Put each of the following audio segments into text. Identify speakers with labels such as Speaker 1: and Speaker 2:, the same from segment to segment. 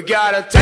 Speaker 1: We gotta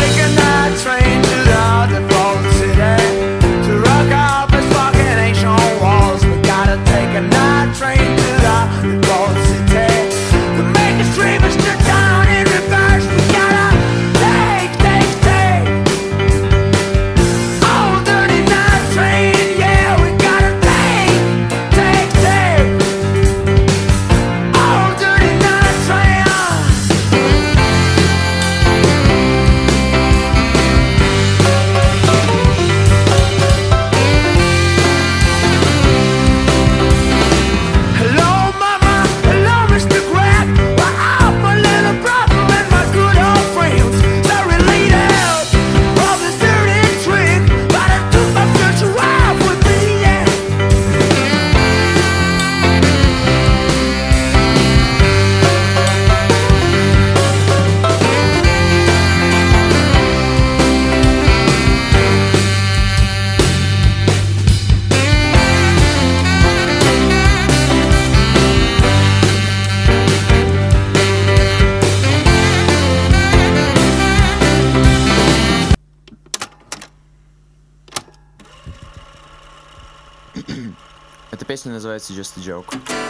Speaker 2: it's just a joke.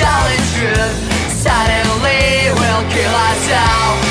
Speaker 3: college truth. Suddenly will kill us all